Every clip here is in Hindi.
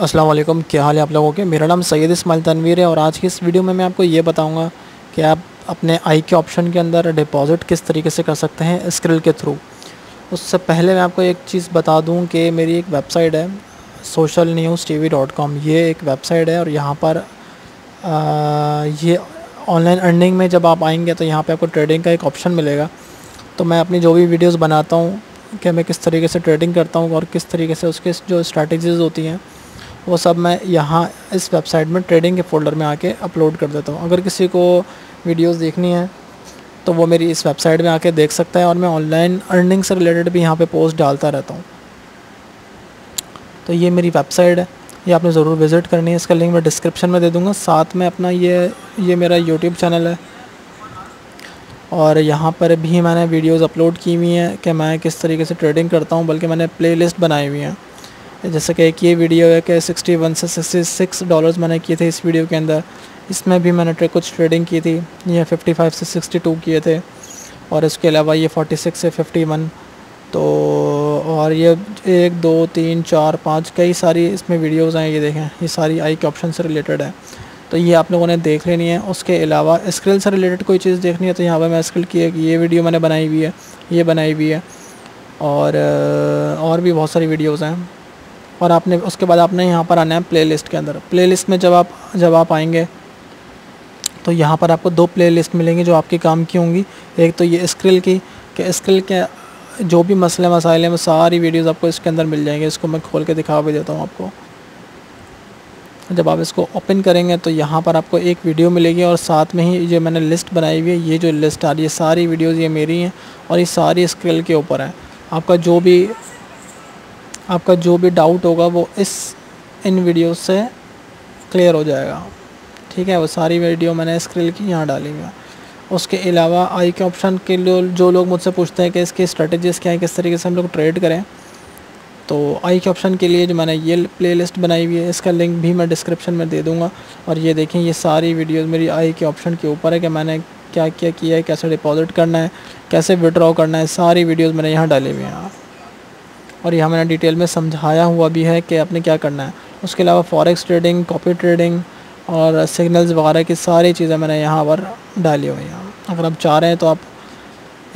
वालेकुम क्या हाल है आप लोगों के? मेरा नाम सैयद इस्माइल तनवीर है और आज की इस वीडियो में मैं आपको ये बताऊँगा कि आप अपने आई के ऑप्शन के अंदर डिपॉज़िट किस तरीके से कर सकते हैं स्क्रिल के थ्रू। उससे पहले मैं आपको एक चीज़ बता दूँ कि मेरी एक वेबसाइट है social news T V dot com ये एक वेबसाइट है और यहाँ पर आ, ये ऑनलाइन अर्निंग में जब आप आएँगे तो यहाँ पर आपको ट्रेडिंग का एक ऑप्शन मिलेगा। तो मैं अपनी जो भी वीडियोज़ बनाता हूँ कि मैं किस तरीके से ट्रेडिंग करता हूँ और किस तरीके से उसके जो स्ट्रैटेजीज़ होती हैं वो सब मैं यहाँ इस वेबसाइट में ट्रेडिंग के फ़ोल्डर में आके अपलोड कर देता हूँ। अगर किसी को वीडियोस देखनी है तो वो मेरी इस वेबसाइट में आके देख सकता है और मैं ऑनलाइन अर्निंग से रिलेटेड भी यहाँ पे पोस्ट डालता रहता हूँ। तो ये मेरी वेबसाइट है, ये आपने ज़रूर विज़िट करनी है। इसका लिंक मैं डिस्क्रिप्शन में दे दूँगा। साथ में अपना ये ये मेरा यूट्यूब चैनल है। और यहाँ पर भी मैंने वीडियोज़ अपलोड की हुई हैं कि मैं किस तरीके से ट्रेडिंग करता हूँ, बल्कि मैंने प्लेलिस्ट बनाई हुई हैं। जैसे कि एक ये वीडियो है कि 61 से 66 डॉलर्स मैंने किए थे इस वीडियो के अंदर। इसमें भी मैंने कुछ ट्रेडिंग की थी। ये 55 से 62 किए थे। और इसके अलावा ये 46 से 51 तो और ये एक, दो, तीन, चार, पाँच, कई सारी इसमें वीडियोस हैं, ये देखें। ये सारी आई के ऑप्शन से रिलेटेड है। तो ये आप लोगों ने देख लेनी है। उसके अलावा स्क्रिल से रिलेटेड कोई चीज़ देखनी है तो यहाँ पर मैं स्क्रिल की एक ये वीडियो मैंने बनाई हुई है। ये बनाई हुई है। और और भी बहुत सारी वीडियोज़ हैं। और आपने, उसके बाद आपने यहाँ पर आना है प्लेलिस्ट के अंदर। प्लेलिस्ट में जब आप जब आप आएँगे तो यहाँ पर आपको दो प्लेलिस्ट मिलेंगी जो आपके काम की होंगी। एक तो ये स्क्रिल की, कि स्क्रिल के जो भी मसले, मसाइल हैं, वो सारी वीडियोज़ आपको इसके अंदर मिल जाएँगे। इसको मैं खोल के दिखा भी देता हूँ आपको। जब आप इसको ओपन करेंगे तो यहाँ पर आपको एक वीडियो मिलेगी और साथ में ही जो मैंने लिस्ट बनाई हुई है। ये जो लिस्ट आ रही है, सारी वीडियोज़ ये मेरी हैं और ये सारी स्क्रिल के ऊपर है। आपका जो भी आपका जो भी डाउट होगा वो इस, इन वीडियो से क्लियर हो जाएगा। ठीक है, वो सारी वीडियो मैंने स्क्रिल की, यहाँ डाली हुई है। उसके अलावा आई के ऑप्शन के लिए जो लोग मुझसे पूछते हैं कि इसकी स्ट्रेटजीज़ क्या है, किस तरीके से हम लोग ट्रेड करें तो आई के ऑप्शन के लिए जो मैंने ये प्लेलिस्ट बनाई हुई है, इसका लिंक भी मैं डिस्क्रिप्शन में दे दूँगा। और ये देखें, ये सारी वीडियोस मेरी आई के ऑप्शन के ऊपर है कि मैंने क्या क्या किया है, कैसे डिपॉजिट करना है, कैसे विड्रॉ करना है, सारी वीडियोज़ मैंने यहाँ डाली हुई हैं। और यहाँ मैंने डिटेल में समझाया हुआ भी है कि आपने क्या करना है। उसके अलावा फॉरेक्स ट्रेडिंग कॉपी ट्रेडिंग और सिग्नल्स वगैरह की सारी चीज़ें मैंने यहाँ पर डाली हुई हैं। अगर आप चाह रहे हैं तो आप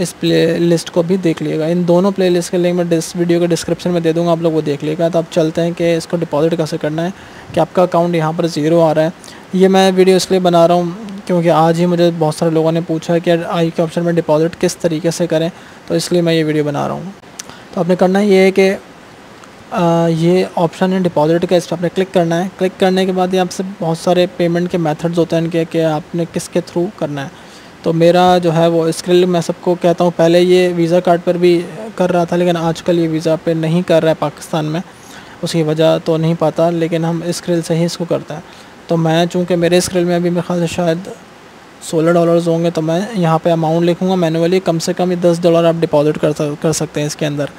इस प्ले लिस्ट को भी देख लीजिएगा। इन दोनों प्ले लिस्ट के लिंक मैं इस वीडियो के डिस्क्रिप्शन में दे दूँगा, आप लोग वो देख लीजिएगा। तो आप चलते हैं कि इसको डिपॉजिट कैसे करना है, कि आपका अकाउंट यहाँ पर ज़ीरो आ रहा है। ये मैं वीडियो इसलिए बना रहा हूँ क्योंकि आज ही मुझे बहुत सारे लोगों ने पूछा है कि आई के ऑप्शन में डिपॉजिट किस तरीके से करें। तो इसलिए मैं ये वीडियो बना रहा हूँ। तो आपने करना ये है कि ये ऑप्शन है डिपॉजिट का, इस पर आपने क्लिक करना है। क्लिक करने के बाद ये आपसे बहुत सारे पेमेंट के मेथड्स होते हैं इनके कि आपने किसके थ्रू करना है। तो मेरा जो है वो स्क्रिल मैं सबको कहता हूँ, पहले ये वीज़ा कार्ड पर भी कर रहा था, लेकिन आजकल ये वीज़ा पे नहीं कर रहा है पाकिस्तान में। उसकी वजह तो नहीं पता, लेकिन हम स्क्रिल से ही इसको करते हैं। तो मैं चूँकि मेरे स्क्रिल में अभी मेरे ख्याल से शायद सोलह डॉलर्स होंगे तो मैं यहाँ पे अमाउंट लिखूँगा मैनुअली कम से कम ये दस डॉलर आप डिपॉजिट कर कर सकते हैं इसके अंदर।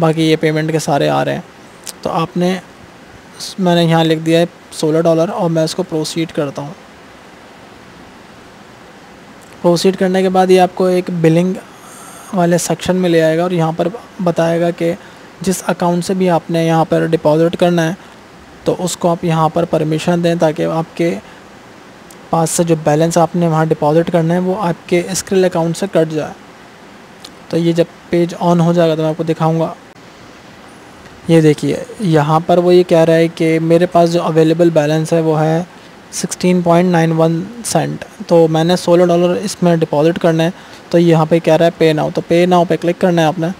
बाकी ये पेमेंट के सारे आ रहे हैं। तो आपने मैंने यहाँ लिख दिया है सोलह डॉलर और मैं इसको प्रोसीड करता हूँ। प्रोसीड करने के बाद ये आपको एक बिलिंग वाले सेक्शन में ले आएगा और यहाँ पर बताएगा कि जिस अकाउंट से भी आपने यहाँ पर डिपॉज़िट करना है तो उसको आप यहाँ पर परमिशन दें ताकि आपके पास से जो बैलेंस आपने वहाँ डिपॉज़िट करना है, वो आपके स्क्रिल अकाउंट से कट जाए। तो ये जब पेज ऑन हो जाएगा तो मैं आपको दिखाऊँगा। ये देखिए, यहाँ पर वो ये कह रहा है कि मेरे पास जो अवेलेबल बैलेंस है, वो है 16.91 सेंट तो मैंने 16 डॉलर इसमें डिपॉज़िट करना है तो यहाँ पे कह रहा है पे नाउ तो पे नाउ पे क्लिक करना है आपने।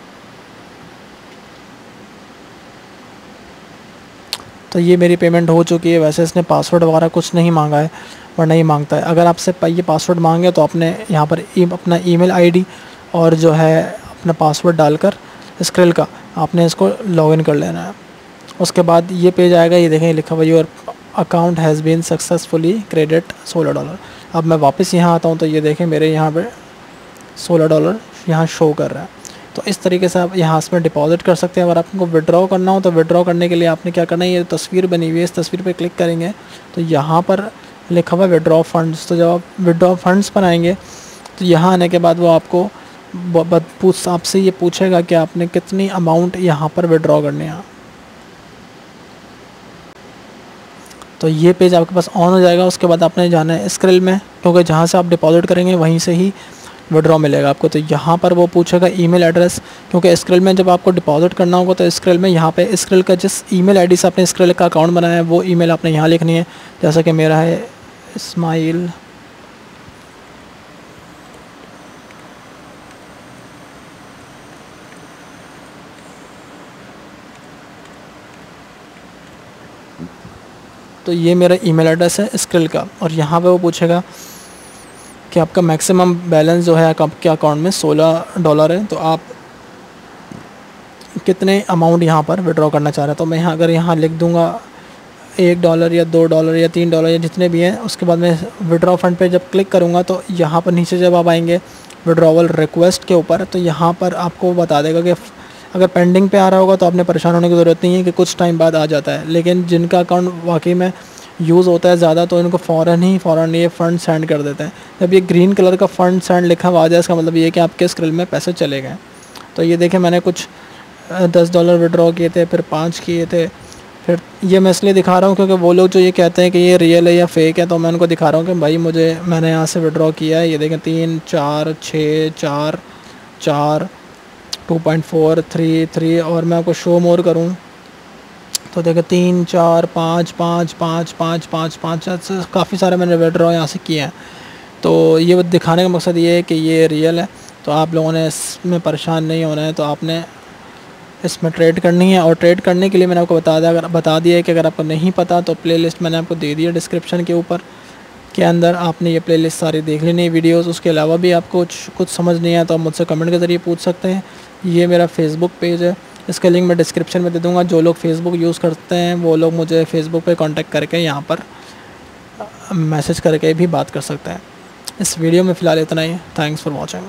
तो ये मेरी पेमेंट हो चुकी है। वैसे इसने पासवर्ड वगैरह कुछ नहीं मांगा है और नहीं माँगता है। अगर आपसे ये पासवर्ड मांगे तो आपने यहाँ पर ई, अपना ईमेल आईडी और जो है अपना पासवर्ड डालकर स्क्रिल का आपने इसको लॉगिन कर लेना है। उसके बाद ये पेज आएगा ये देखें लिखा हुआ your account has been successfully credit सोलह डॉलर अब मैं वापस यहाँ आता हूँ तो ये देखें मेरे यहाँ पर सोलह डॉलर यहाँ शो कर रहा है। तो इस तरीके से आप यहाँ इसमें डिपॉजिट कर सकते हैं। अगर आपको विड्रॉ करना हो तो विड्रॉ करने के लिए आपने क्या करना है, ये तस्वीर बनी हुई है। इस तस्वीर पर क्लिक करेंगे तो यहाँ पर लिखा हुआ विड्रॉ फंड्स तो जब आप विड्रॉ फंड्स पर आएँगे तो यहाँ आने के बाद वो आपको पूछ, आपसे ये पूछेगा कि आपने कितनी अमाउंट यहाँ पर विड्रॉ करनी है। तो ये पेज आपके पास ऑन हो जाएगा। उसके बाद आपने जाना है स्क्रिल में, क्योंकि जहाँ से आप डिपॉजिट करेंगे, वहीं से ही विड्रॉ मिलेगा आपको। तो यहाँ पर वो पूछेगा ईमेल एड्रेस क्योंकि स्क्रिल में जब आपको डिपॉजिट करना होगा तो स्क्रिल में यहाँ पे स्क्रिल का जिस ईमेल आईडी से आपने स्क्रिल का अकाउंट बनाया है, वो ईमेल आपने यहाँ लिखनी है। जैसा कि मेरा है इस्माइल तो ये मेरा ईमेल एड्रेस है स्क्रिल का। और यहाँ पे वो पूछेगा कि आपका मैक्सिमम बैलेंस जो है आपके अकाउंट में सोलह डॉलर है तो आप कितने अमाउंट यहाँ पर विड्रॉ करना चाह रहे हैं? तो मैं यहाँ अगर यहाँ लिख दूँगा एक डॉलर या दो डॉलर या तीन डॉलर या जितने भी हैं, उसके बाद मैं विड्रॉ फंड पे जब क्लिक करूँगा तो यहाँ पर नीचे जब आप आएँगे विड्रॉवल रिक्वेस्ट के ऊपर तो यहाँ पर आपको बता देगा कि अगर पेंडिंग पे आ रहा होगा तो आपने परेशान होने की ज़रूरत नहीं है कि कुछ टाइम बाद आ जाता है। लेकिन जिनका अकाउंट वाकई में यूज़ होता है ज़्यादा तो इनको फ़ौर ही फ़ौर ये फ़ंड सेंड कर देते हैं। जब ये ग्रीन कलर का फ़ंड सेंड लिखा हुआ आ जाए, इसका मतलब ये कि आपके स्क्रिल में पैसे चले गए। तो ये देखें मैंने कुछ दस डॉलर विड्रॉ किए थे, फिर पाँच किए थे। फिर ये मैं इसलिए दिखा रहा हूँ क्योंकि वो लोग जो ये कहते हैं कि ये रियल है या फेक है तो मैं उनको दिखा रहा हूँ कि भाई मुझे, मैंने यहाँ से विड्रॉ किया है। ये देखें, तीन, चार, छः, चार चार two point four three three और मैं आपको शो मोर करूँ। तो देखो, तीन, चार, पाँच पाँच पाँच पाँच पाँच पाँच काफ़ी सारे मैंने विड्रॉ यहाँ से किए हैं। तो ये दिखाने का मकसद ये है कि ये रियल है। तो आप लोगों ने इसमें परेशान नहीं होना है। तो आपने इसमें ट्रेड करनी है और ट्रेड करने के लिए मैंने आपको बता दिया, अगर बता दिया है कि अगर आपको नहीं पता तो प्लेलिस्ट मैंने आपको दे दिया डिस्क्रिप्शन के ऊपर, के अंदर आपने ये प्लेलिस्ट सारी देख लेनी है वीडियोस उसके अलावा भी आपको कुछ कुछ समझ नहीं आया तो आप मुझसे कमेंट के ज़रिए पूछ सकते हैं। ये मेरा फेसबुक पेज है। इसका लिंक मैं डिस्क्रिप्शन में दे दूँगा। जो लोग फेसबुक यूज़ करते हैं, वो लोग मुझे फ़ेसबुक पर कांटेक्ट करके यहाँ पर मैसेज करके भी बात कर सकते हैं। इस वीडियो में फ़िलहाल इतना ही। Thanks for watching